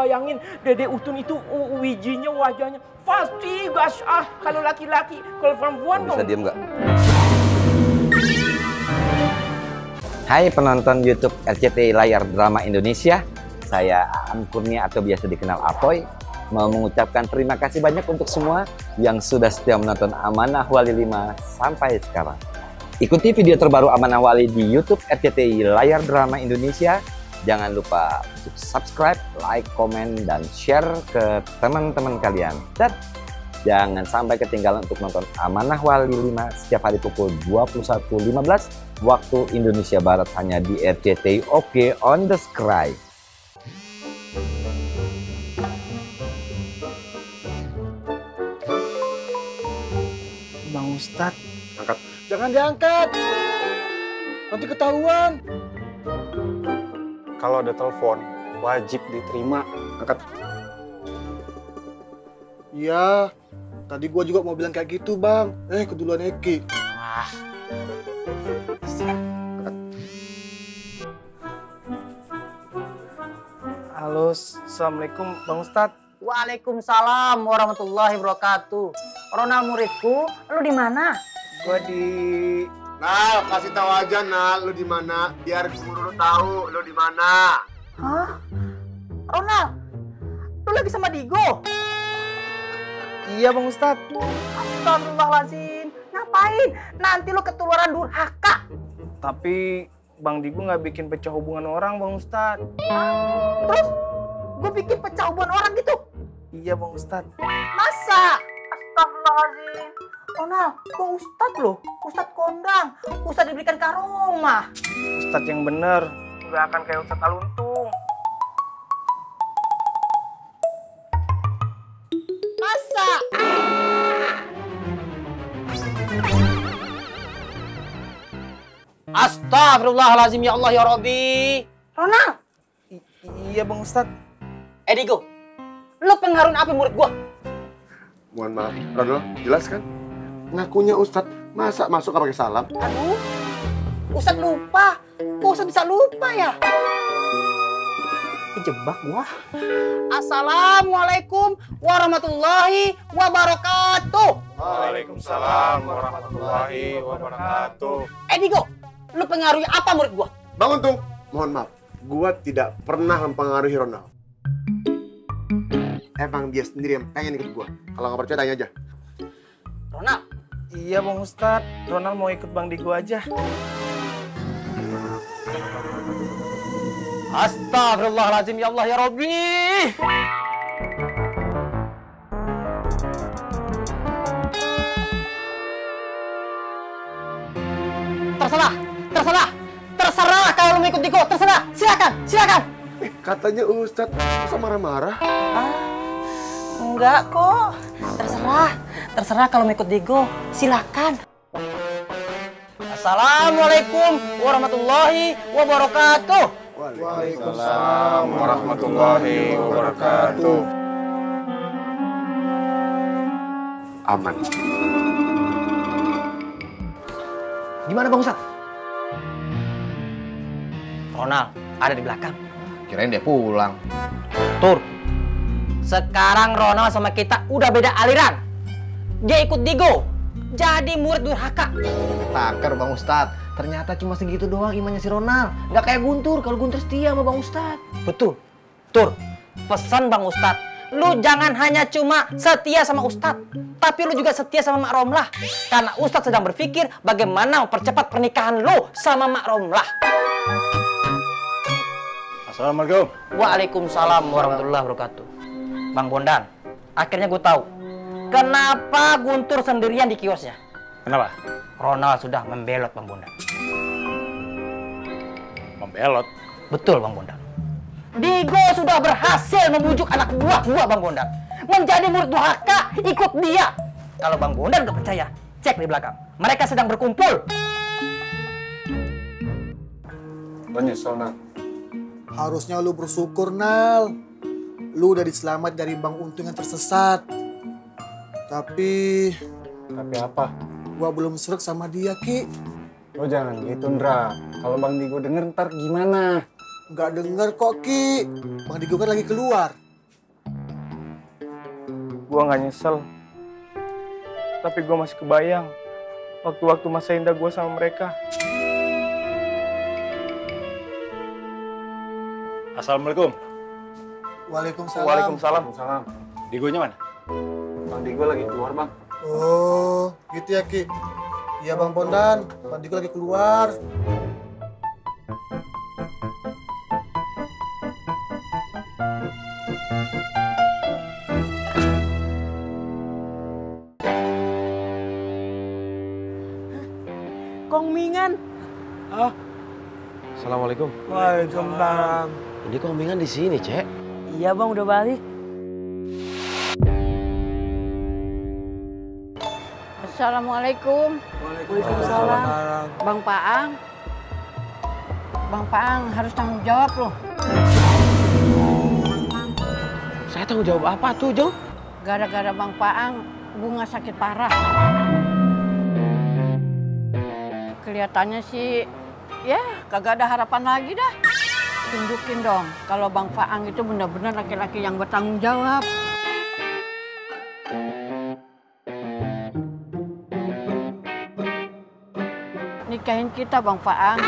bayangin Dede Utun itu wijinya wajahnya pasti gas ah kalau laki-laki kalau perempuan Bisa diem nggak? Hai penonton YouTube RCTI Layar Drama Indonesia. Saya Aan Kurnia atau biasa dikenal Apoy. Mau mengucapkan terima kasih banyak untuk semua yang sudah setia menonton Amanah Wali 5 sampai sekarang. Ikuti video terbaru Amanah Wali di YouTube RCTI Layar Drama Indonesia. Jangan lupa untuk subscribe, like, komen, dan share ke teman-teman kalian. Dan Jangan sampai ketinggalan untuk nonton Amanah Wali 5 setiap hari pukul 21.15 waktu Indonesia Barat hanya di RCTI Oke on the Sky. Bang Ustad, Jangan diangkat. Nanti ketahuan. Kalau ada telepon, wajib diterima. Angkat. Iya. Tadi gua juga mau bilang kayak gitu, Bang. Eh, keduluan Eki. halo, assalamualaikum Bang Ustad. Waalaikumsalam warahmatullahi wabarakatuh. Ronald muridku, lu di mana? Gua di Nal, kasih tahu aja Nal, lu di mana? Biar guru tahu lu di mana. Hah? Ronald, lu lagi sama Digo? Iya Bang Ustad. Astagfirullahaladzim. Ngapain? Nanti lu ketularan durhaka. Tapi Bang Digo nggak bikin pecah hubungan orang Bang Ustad. Terus, gue bikin pecah hubungan orang gitu. Iya Bang Ustad. Masa? Astagfirullahaladzim. Ronald, gue ustad loh. Ustad kondang. Ustad diberikan karomah. Ustad yang bener. Nggak akan kayak Ustad Aluntung. Masa? Astagfirullahaladzim ya Allah ya Robi. Ronald, I- iya Bang Ustad. eh Digo, lu pengaruhin apa murid gua? Mohon maaf, Ronald, jelaskan. Ngakunya Ustadz, masa masuk pakai salam? Aduh, Ustad lupa. Kok Ustad bisa lupa ya? Dijebak gua. Assalamualaikum warahmatullahi wabarakatuh. Waalaikumsalam warahmatullahi wabarakatuh. Eh Digo, lu pengaruhi apa murid gua? Bang Untung, mohon maaf. Gua tidak pernah mempengaruhi Ronald. Emang dia sendiri yang pengen ikut gua. Kalau nggak percaya tanya aja. Iya Bang Ustad. Ronald mau ikut Bang Digo aja. Astagfirullahaladzim ya Allah ya Rabbi. Terserah, terserah, terserah kalau mau ikut Diko, terserah, silakan, silakan. Eh, katanya Ustadz, masa marah-marah? Ah, enggak kok, terserah, terserah kalau mau ikut Digo, silakan. Assalamualaikum warahmatullahi wabarakatuh. Waalaikumsalam warahmatullahi wabarakatuh. Aman. Gimana Bang Ustaz? Ronald ada di belakang. Kirain dia pulang. Tur. Sekarang Ronald sama kita udah beda aliran. Dia ikut Digo. Jadi murid durhaka. Taker Bang Ustadz. Ternyata cuma segitu doang imannya si Ronald. Nggak kayak Guntur. Kalau Guntur setia sama Bang Ustadz. Betul. Tur. Pesan Bang Ustadz. Lu jangan hanya cuma setia sama Ustadz. Tapi lu juga setia sama Mak Romlah. Karena Ustadz sedang berpikir bagaimana mempercepat pernikahan lu sama Mak Romlah. Assalamualaikum. Waalaikumsalam warahmatullahi wabarakatuh. Bang Bondan, akhirnya gue tahu kenapa Guntur sendirian di kiosnya. Kenapa? Ronald sudah membelot Bang Bondan. Membelot. Betul Bang Bondan. Digo sudah berhasil membujuk anak buah gua Bang Bondan menjadi murid durhaka ikut dia. Kalau Bang Bondan nggak percaya, cek di belakang. Mereka sedang berkumpul. Lo nyesel, Nak. Harusnya lu bersyukur, Nal. Lu udah diselamat dari Bang Untung yang tersesat. Tapi Tapi apa? gua belum serak sama dia, Ki. Lo jangan gitu, Ndra. Kalau Bang Digo denger ntar gimana? Nggak denger kok, Ki. Bang Digo kan lagi keluar. Gua nggak nyesel. Tapi gua masih kebayang waktu-waktu masa indah gua sama mereka. Assalamualaikum. Waalaikumsalam. Waalaikumsalam. Salam. Digonya mana? Bang Digo lagi keluar bang. Oh, gitu ya Ki. Iya Bang Bondan, Bang Diko lagi keluar. Kong Mingan. Assalamualaikum. Waalaikumsalam. Ini kok Mingan di sini, Cek. Iya bang udah balik. Assalamualaikum. Waalaikumsalam. Bang Paang. Bang Paang harus tanggung jawab loh. Saya tanggung jawab apa tuh, Jong? Gara-gara Bang Paang bunga sakit parah. Kelihatannya sih ya kagak ada harapan lagi dah. Tunjukin dong kalau Bang Paang itu benar-benar laki-laki yang bertanggung jawab. Nikahin kita Bang Faang.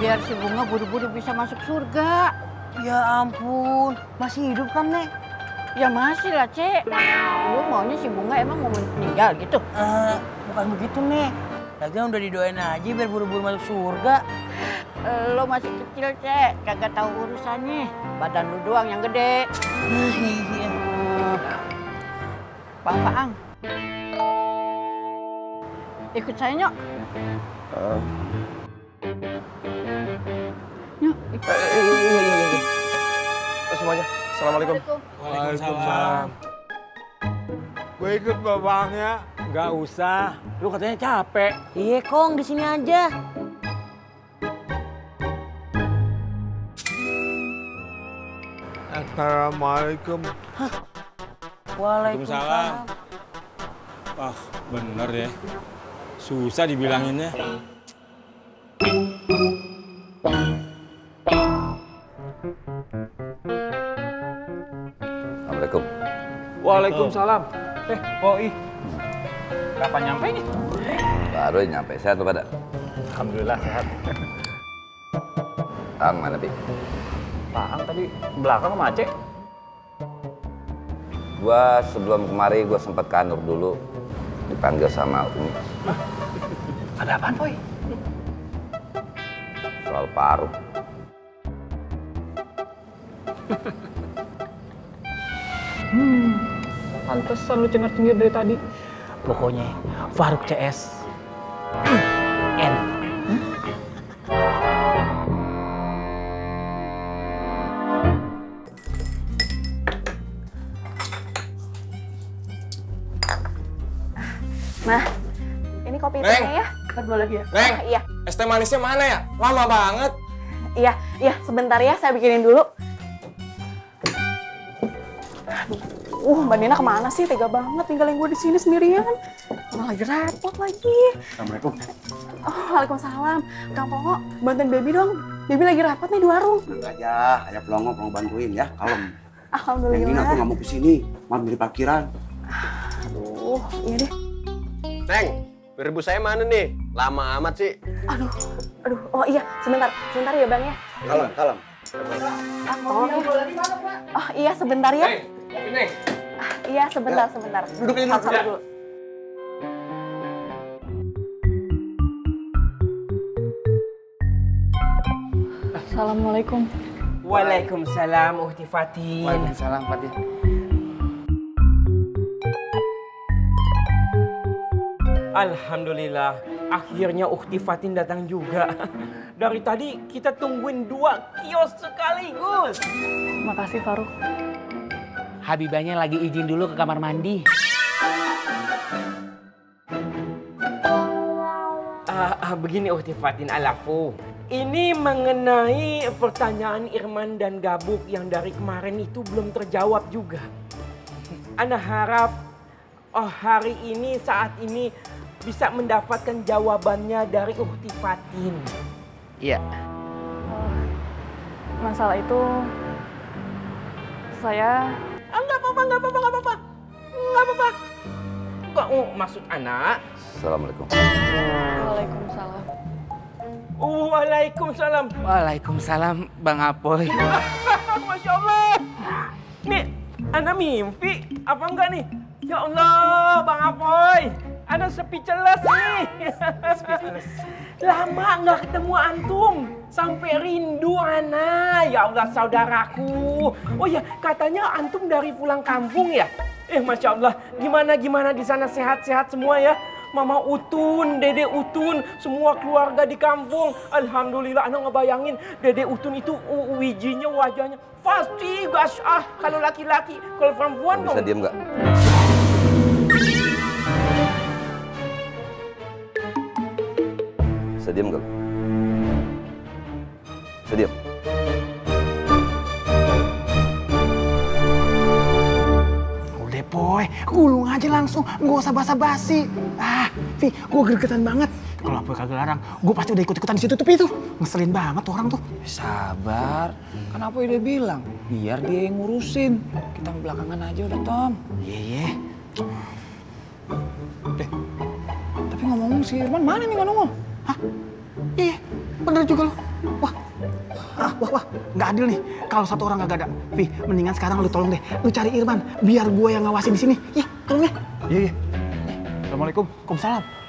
Biar si Bunga buru-buru bisa masuk surga. Ya ampun, masih hidup kan Nek? Ya masih lah, Cek. Lu maunya si Bunga emang mau meninggal gitu? Eh, bukan begitu Nek. Lagian udah didoain aja biar buru-buru masuk surga. Lo masih kecil, Cek. Kagak tahu urusannya. Badan lu doang yang gede. Iya. Eh, Bang Faang. Ikut saya, Nyok. Nyok, ikut. Semuanya. Assalamualaikum. Waalaikumsalam. Gue ikut babangnya. Gak usah. Lu katanya capek. Iya Kong, di sini aja. Assalamualaikum. Waalaikumsalam. Wah, bener ya. Susah dibilanginnya. Assalamualaikum. Waalaikumsalam. Eh, Poi. Kapan nyampe nih? Baru nyampe. Sehat lu pada? Alhamdulillah sehat. Ang mana, Pi? Paang tadi belakang sama Aceh. Gua sebelum kemari gua sempat kanur dulu. Dipanggil sama Umi. Ada apaan, Poi? Soal paruh. Pantesan lu cengar-cengir dari tadi. Pokoknya Faruk CS. Enak. Nah, ini kopi hitamnya ya. Kita dua lagi ya. Neng. Ah, iya, Es teh manisnya mana ya? Lama banget. iya, iya. Sebentar ya, saya bikinin dulu. Uh, Mbak Nina ke mana sih? Tega banget tinggalin gue di sini sendirian. Malah lagi repot lagi. Assalamualaikum. Oh, Waalaikumsalam. Kang Pongo, bantuin Baby dong. Baby lagi rapat nih di warung. aja, ayah pelongo pelongo bantuin ya, kalem. Yang ini aku Alhamdulillah. nggak mau ke sini, mau beli parkiran. Aduh, iya deh. Neng, beribu saya mana nih? Lama amat sih. Aduh, aduh. Oh iya, sebentar. Sebentar ya Bang ya. Kalem, kalem. Oh, oh iya, sebentar ya. kopi Neng. Iya, sebentar, sebentar. Duduk ini dulu. Sabar dulu. Assalamualaikum. Waalaikumsalam, Uhti Fatin. Waalaikumsalam, Fatih. Alhamdulillah, akhirnya Ukti Fatin datang juga. Dari tadi kita tungguin dua kios sekaligus. Makasih Faruk. Habibanya lagi izin dulu ke kamar mandi. Ah, ah, begini Ukti Fatin Alafu. Ini mengenai pertanyaan Irman dan Gabuk yang dari kemarin itu belum terjawab juga. Anda harap oh hari ini saat ini bisa mendapatkan jawabannya dari Ukti Fatin. Iya. Masalah itu saya Ah, nggak apa-apa, nggak apa-apa, nggak apa-apa. Nggak apa-apa. Kok oh, maksud anak? Assalamualaikum. Waalaikumsalam. Waalaikumsalam. Waalaikumsalam, Bang Apoy. Masya Allah. Nih, anak mimpi apa enggak nih? Ya Allah, Bang Apoy. Anak speechless nih. Lama nggak ketemu antum. Sampai rindu Ana. Ya Allah, saudaraku. Oh ya, katanya antum dari pulang kampung ya? Eh, Masya Allah. Gimana-gimana di sana sehat-sehat semua ya? Mama Utun, Dede Utun, semua keluarga di kampung. Alhamdulillah, anak ngebayangin Dede Utun itu wijinya, wajahnya pasti gasyah kalau laki-laki. Kalau perempuan Bisa dong. diem nggak? Bisa diem nggak? Bisa diem? Udah boy, gulung aja langsung, nggak usah basa-basi. Ah, Vi, gue gregetan banget. Kalau Apoy kagak larang, gue pasti udah ikut-ikutan di situ tuh, Pi, tuh. Ngeselin banget tuh orang tuh. Sabar, kan Apoy udah bilang, biar dia yang ngurusin. Kita belakangan aja udah, Tom. Iya, iya. Deh, tapi ngomong si Irman mana nih nggak nongol? Hah? Iya, bener juga lo. Wah, ah, wah, wah, nggak adil nih. Kalau satu orang nggak ada, Vi, mendingan sekarang lu tolong deh, lu cari Irman, biar gue yang ngawasin di sini. Ya, tolong ya. Iya, iya. Assalamualaikum. Waalaikumsalam.